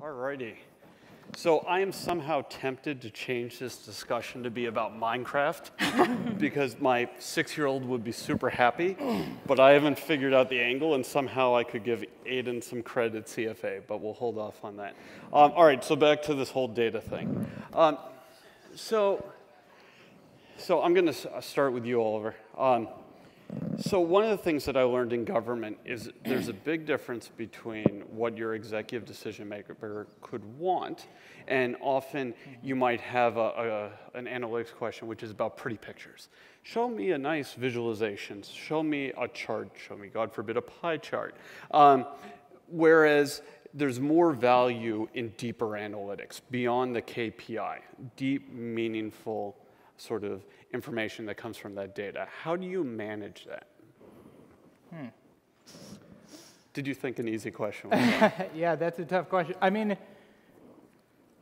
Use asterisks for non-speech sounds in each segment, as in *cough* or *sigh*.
Alrighty. So I am somehow tempted to change this discussion to be about Minecraft *laughs* because my six-year-old would be super happy, but I haven't figured out the angle, and somehow I could give Aiden some credit CFA, but we'll hold off on that. Um, all right, so back to this whole data thing. Um, so, so I'm going to start with you, Oliver. Um, so one of the things that I learned in government is there's a big difference between what your executive decision maker could want, and often you might have a, a, an analytics question which is about pretty pictures. Show me a nice visualization. Show me a chart. Show me, God forbid, a pie chart. Um, whereas there's more value in deeper analytics beyond the KPI, deep, meaningful sort of information that comes from that data. How do you manage that? Hmm. Did you think an easy question? *laughs* yeah, that's a tough question. I mean,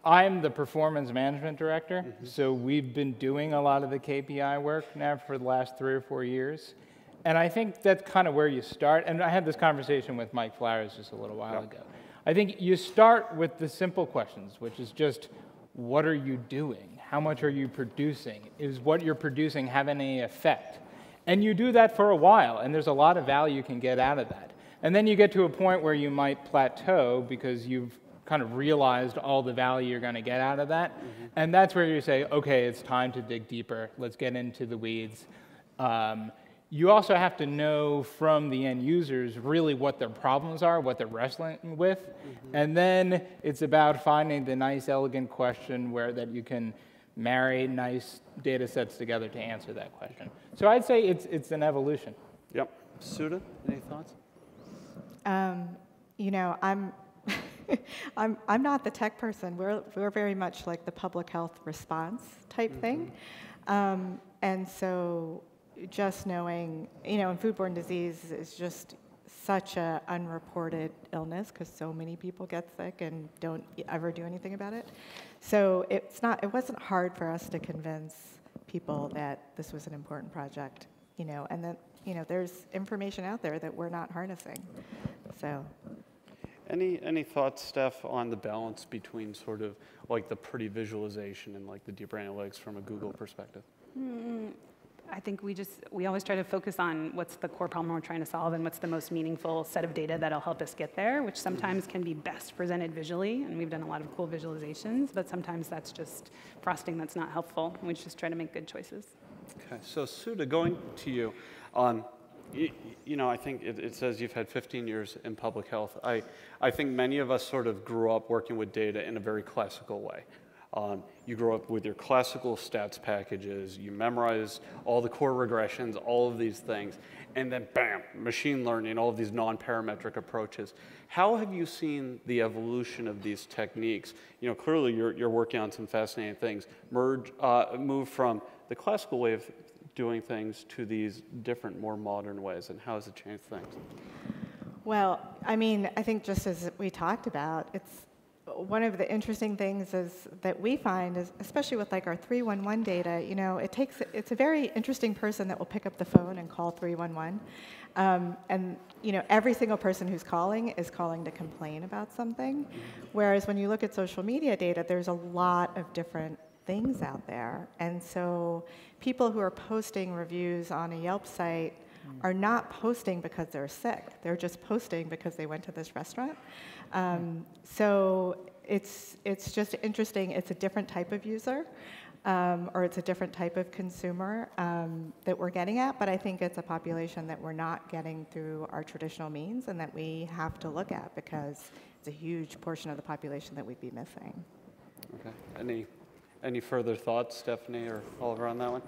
I'm the performance management director, mm -hmm. so we've been doing a lot of the KPI work now for the last three or four years. And I think that's kind of where you start. And I had this conversation with Mike Flowers just a little while ago. I think you start with the simple questions, which is just, what are you doing? How much are you producing? Is what you're producing have any effect? And you do that for a while, and there's a lot of value you can get out of that. And then you get to a point where you might plateau because you've kind of realized all the value you're going to get out of that. Mm -hmm. And that's where you say, okay, it's time to dig deeper. Let's get into the weeds. Um, you also have to know from the end users really what their problems are, what they're wrestling with. Mm -hmm. And then it's about finding the nice, elegant question where that you can marry nice data sets together to answer that question. So I'd say it's, it's an evolution. Yep. Sudha, any thoughts? Um, you know, I'm, *laughs* I'm, I'm not the tech person. We're, we're very much like the public health response type mm -hmm. thing. Um, and so just knowing, you know, and foodborne disease is just such an unreported illness because so many people get sick and don't ever do anything about it. So it's not, it wasn't hard for us to convince people that this was an important project, you know, and that, you know, there's information out there that we're not harnessing. So. Any, any thoughts, Steph, on the balance between sort of like the pretty visualization and like the deeper analytics from a Google perspective? Mm, I think we just, we always try to focus on what's the core problem we're trying to solve and what's the most meaningful set of data that'll help us get there, which sometimes can be best presented visually, and we've done a lot of cool visualizations, but sometimes that's just frosting that's not helpful, we just try to make good choices. Okay, so Sudha, going to you, um, you, you, know, I think it, it, says you've had 15 years in public health. I, I think many of us sort of grew up working with data in a very classical way. Um, you grow up with your classical stats packages, you memorize all the core regressions, all of these things, and then bam, machine learning, all of these non-parametric approaches. How have you seen the evolution of these techniques? You know, clearly you're, you're working on some fascinating things. Merge, uh, move from the classical way of doing things to these different, more modern ways, and how has it changed things? Well, I mean, I think just as we talked about, it's one of the interesting things is that we find is, especially with like our 311 data, you know, it takes, it's a very interesting person that will pick up the phone and call 311. Um, and, you know, every single person who's calling is calling to complain about something. Whereas when you look at social media data, there's a lot of different things out there. And so people who are posting reviews on a Yelp site are not posting because they're sick. They're just posting because they went to this restaurant. Um, so it's, it's just interesting. It's a different type of user. Um, or it's a different type of consumer um, that we're getting at, but I think it's a population that we're not getting through our traditional means and that we have to look at because it's a huge portion of the population that we'd be missing. Okay. Any any further thoughts, Stephanie or Oliver, on that one?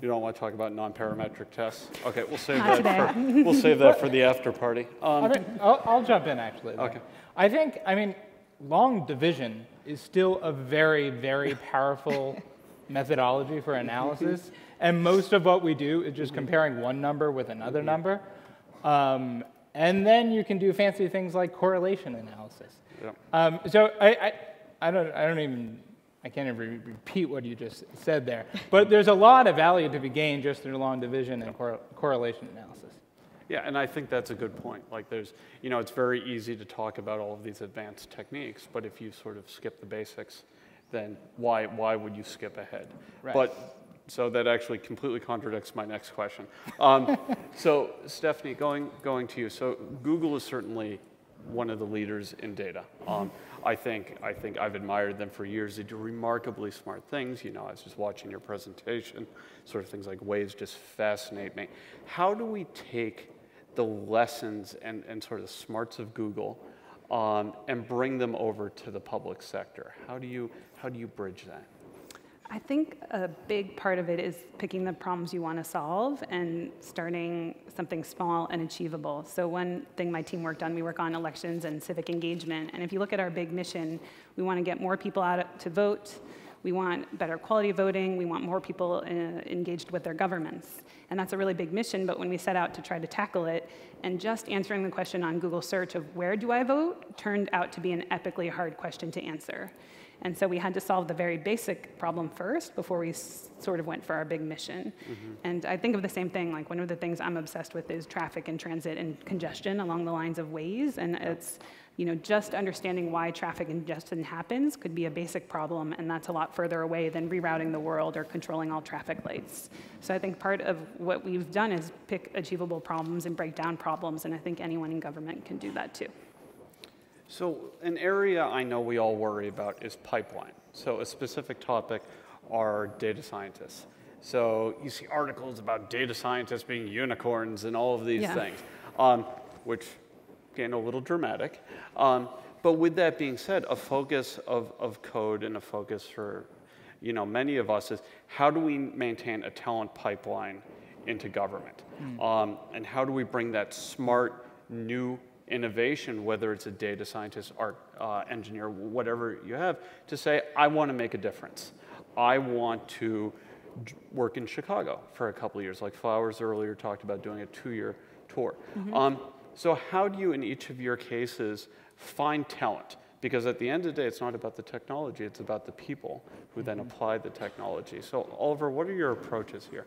You don't want to talk about non-parametric tests? Okay, we'll save that. For, *laughs* we'll save that for the after party. Um, I I'll, I'll, jump in actually. Though. Okay. I think, I mean, long division is still a very, very powerful *laughs* methodology for analysis, *laughs* and most of what we do is just comparing one number with another number. Um, and then you can do fancy things like correlation analysis. Yep. Um, so I, I, I, don't, I don't even I can't even repeat what you just said there. But there's a lot of value to be gained just through long division and cor correlation analysis. Yeah, and I think that's a good point. Like there's, you know, it's very easy to talk about all of these advanced techniques, but if you sort of skip the basics, then why, why would you skip ahead? Right. But, so that actually completely contradicts my next question. Um, *laughs* so Stephanie, going, going to you. So Google is certainly one of the leaders in data. Um, I think I think I've admired them for years. They do remarkably smart things. You know, I was just watching your presentation. Sort of things like Waze just fascinate me. How do we take the lessons and, and sort of the smarts of Google um, and bring them over to the public sector? How do you how do you bridge that? I think a big part of it is picking the problems you want to solve and starting something small and achievable. So one thing my team worked on, we work on elections and civic engagement. And if you look at our big mission, we want to get more people out to vote. We want better quality voting. We want more people uh, engaged with their governments. And that's a really big mission, but when we set out to try to tackle it, and just answering the question on Google search of where do I vote turned out to be an epically hard question to answer. And so we had to solve the very basic problem first before we sort of went for our big mission. Mm-hmm. And I think of the same thing, like one of the things I'm obsessed with is traffic and transit and congestion along the lines of Waze. And it's, you know, just understanding why traffic congestion happens could be a basic problem, and that's a lot further away than rerouting the world or controlling all traffic lights. So I think part of what we've done is pick achievable problems and break down problems, and I think anyone in government can do that too. So an area I know we all worry about is pipeline. So a specific topic are data scientists. So you see articles about data scientists being unicorns and all of these yeah. things, um, which get a little dramatic. Um, but with that being said, a focus of, of code and a focus for you know, many of us is how do we maintain a talent pipeline into government? Mm. Um, and how do we bring that smart, new innovation, whether it's a data scientist, art uh, engineer, whatever you have, to say, I want to make a difference. I want to work in Chicago for a couple of years, like Flowers earlier talked about doing a two-year tour. Mm-hmm. Um, so how do you, in each of your cases, find talent? Because at the end of the day, it's not about the technology, it's about the people who then mm-hmm. apply the technology. So Oliver, what are your approaches here?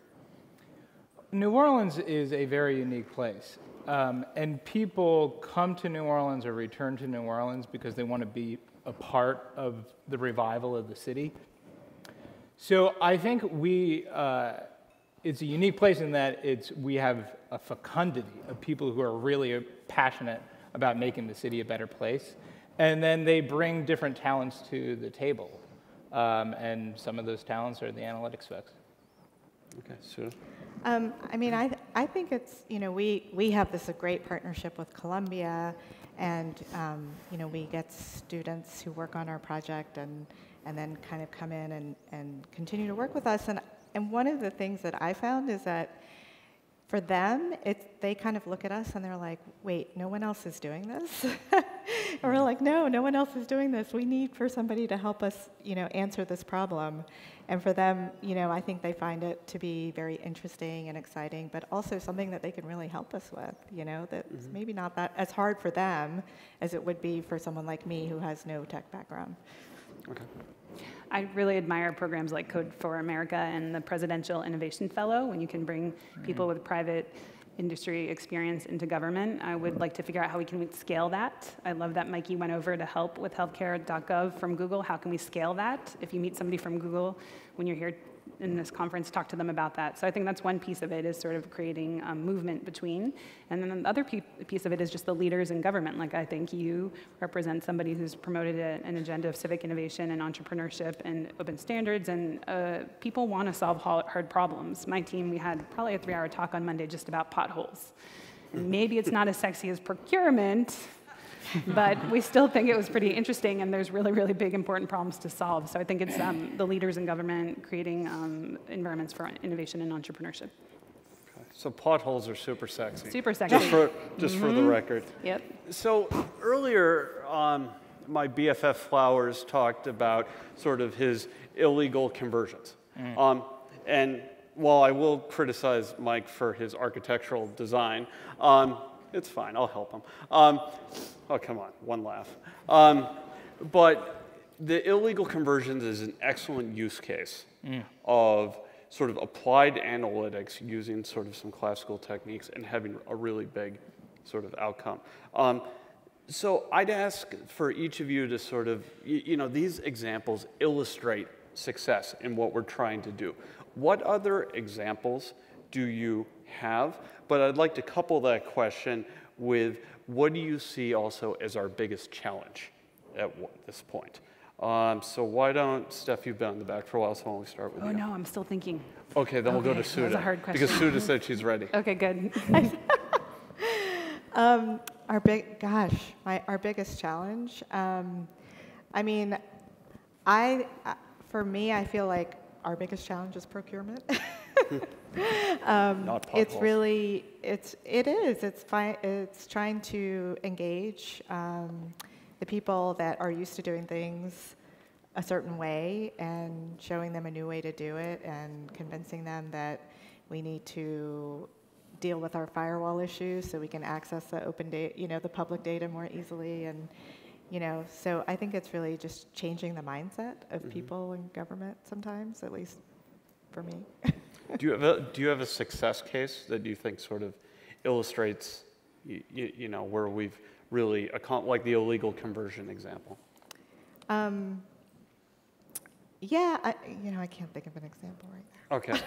New Orleans is a very unique place. Um, and people come to New Orleans or return to New Orleans because they want to be a part of the revival of the city. So I think we, uh, it's a unique place in that it's, we have a fecundity of people who are really passionate about making the city a better place. And then they bring different talents to the table. Um, and some of those talents are the analytics folks. Okay, Sue. Um, I mean, I, I think it's, you know, we, we have this a great partnership with Columbia, and, um, you know, we get students who work on our project and, and then kind of come in and, and continue to work with us. And, and one of the things that I found is that for them, it's, they kind of look at us and they're like, wait, no one else is doing this? *laughs* and we're like, no, no one else is doing this. We need for somebody to help us, you know, answer this problem. And for them, you know, I think they find it to be very interesting and exciting, but also something that they can really help us with, you know, that's mm-hmm. maybe not that as hard for them as it would be for someone like me who has no tech background. Okay. I really admire programs like Code for America and the Presidential Innovation Fellow when you can bring mm-hmm. people with private industry experience into government. I would like to figure out how we can scale that. I love that Mikey went over to help with healthcare.gov from Google. How can we scale that? If you meet somebody from Google when you're here in this conference, talk to them about that. So I think that's one piece of it is sort of creating a movement between. And then the other piece of it is just the leaders in government. Like I think you represent somebody who's promoted a, an agenda of civic innovation and entrepreneurship and open standards. And uh, people want to solve hard problems. My team, we had probably a three hour talk on Monday just about potholes. And maybe it's not as sexy as procurement, *laughs* but we still think it was pretty interesting, and there's really, really big, important problems to solve. So I think it's um, the leaders in government creating um, environments for innovation and entrepreneurship. Okay. So potholes are super sexy. Super sexy. Just for, just mm-hmm. for the mm-hmm. record. Yep. So earlier, um, my BFF Flowers talked about sort of his illegal conversions. Mm. Um, and while I will criticize Mike for his architectural design, um, it's fine, I'll help him. Um, oh, come on, one laugh. Um, but the illegal conversions is an excellent use case mm. of sort of applied analytics using sort of some classical techniques and having a really big sort of outcome. Um, so I'd ask for each of you to sort of, you, you know, these examples illustrate success in what we're trying to do. What other examples do you have? But I'd like to couple that question with what do you see also as our biggest challenge at this point? Um, so why don't, Steph, you've been in the back for a while, so why don't we start with Oh, you? no, I'm still thinking. Okay, then we'll go to Okay, that was a Sudha. hard Because question. Sudha said she's ready. *laughs* Okay, good. *laughs* Um, our big, gosh, my, our biggest challenge. Um, I mean, I, uh, for me, I feel like our biggest challenge is procurement. *laughs* um, Not it's really, it's, it is. It's fi- It's trying to engage um, the people that are used to doing things a certain way and showing them a new way to do it and convincing them that we need to deal with our firewall issues so we can access the open data, you know, the public data more easily and you know, so I think it's really just changing the mindset of people in government sometimes, at least for me. *laughs* Do you have a, do you have a success case that you think sort of illustrates, you, you know, where we've really, like the illegal conversion example? um, yeah, I, you know, I can't think of an example right now. Okay.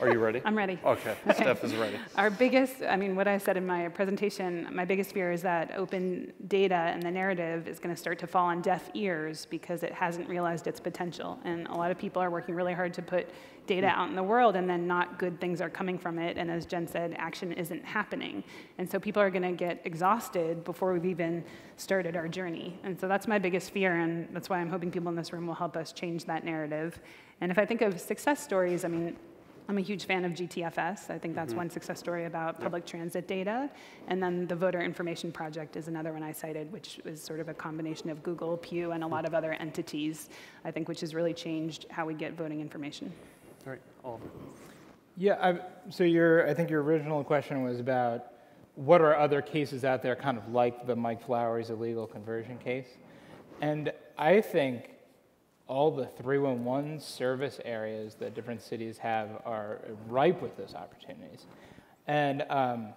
Are you ready? *laughs* I'm ready. Okay, Steph is ready. Our biggest, I mean, what I said in my presentation, my biggest fear is that open data and the narrative is going to start to fall on deaf ears because it hasn't realized its potential. And a lot of people are working really hard to put data mm. out in the world, and then not good things are coming from it. And as Jen said, action isn't happening. And so people are going to get exhausted before we've even started our journey. And so that's my biggest fear, and that's why I'm hoping people in this room will help us change that narrative. And if I think of success stories, I mean, I'm a huge fan of GTFS. I think that's mm-hmm. one success story about public transit data. And then the Voter Information Project is another one I cited, which is sort of a combination of Google, Pew, and a mm. lot of other entities, I think, which has really changed how we get voting information. All right, Oliver. Yeah, I, so your, I think your original question was about what are other cases out there kind of like the Mike Flowers illegal conversion case? And I think all the 311 service areas that different cities have are ripe with those opportunities. And um,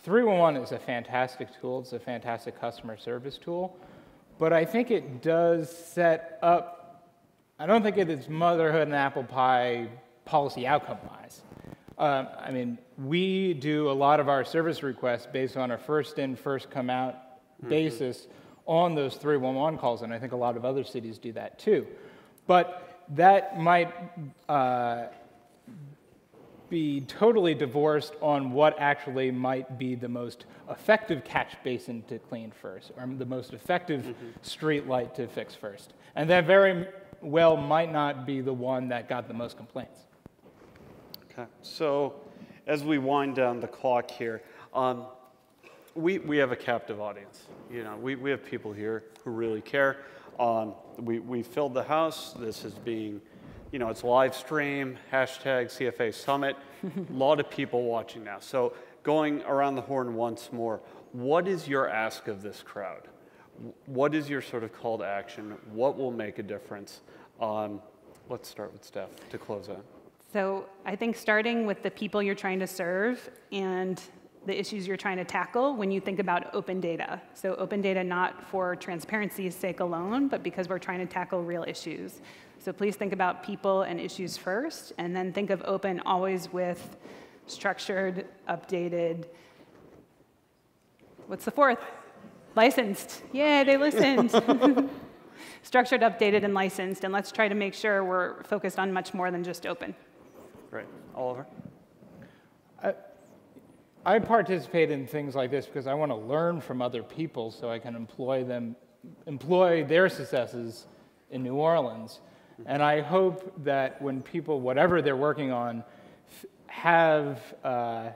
311 is a fantastic tool, it's a fantastic customer service tool, but I think it does set up, I don't think it is motherhood and apple pie policy outcome wise. Um, I mean, we do a lot of our service requests based on a first in, first come out basis on those 311 calls, and I think a lot of other cities do that too. But that might uh, be totally divorced on what actually might be the most effective catch basin to clean first, or the most effective street light to fix first. And that very well might not be the one that got the most complaints. Okay, so as we wind down the clock here, um, we, we have a captive audience. You know, we, we have people here who really care. Um, we, we filled the house. This is being, you know, it's live stream, hashtag CFA Summit. A *laughs* lot of people watching now. So going around the horn once more, what is your ask of this crowd? What is your sort of call to action? What will make a difference? Um, let's start with Steph to close out. So I think starting with the people you're trying to serve and the issues you're trying to tackle when you think about open data. So open data not for transparency's sake alone, but because we're trying to tackle real issues. So please think about people and issues first, and then think of open always with structured, updated, what's the fourth? Licensed. Yeah, they listened. *laughs* structured, updated, and licensed, and let's try to make sure we're focused on much more than just open. Great. Oliver? I participate in things like this because I want to learn from other people so I can employ them, employ their successes in New Orleans. And I hope that when people, whatever they're working on, have uh,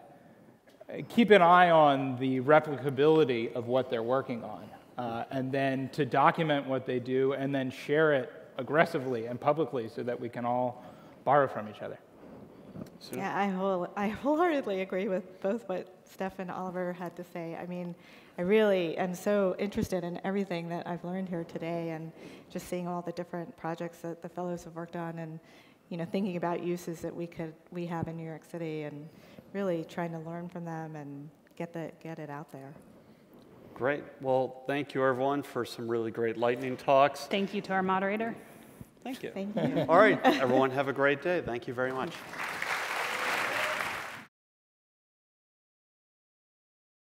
keep an eye on the replicability of what they're working on, uh, and then to document what they do, and then share it aggressively and publicly so that we can all borrow from each other. Sue? Yeah, I, whole, I wholeheartedly agree with both what Steph and Oliver had to say. I mean, I really am so interested in everything that I've learned here today and just seeing all the different projects that the fellows have worked on. And, you know, thinking about uses that we could, we have in New York City and really trying to learn from them and get the, get it out there. Great. Well, thank you, everyone, for some really great lightning talks. Thank you to our moderator. Thank you. Thank you. All right, everyone, have a great day. Thank you very much.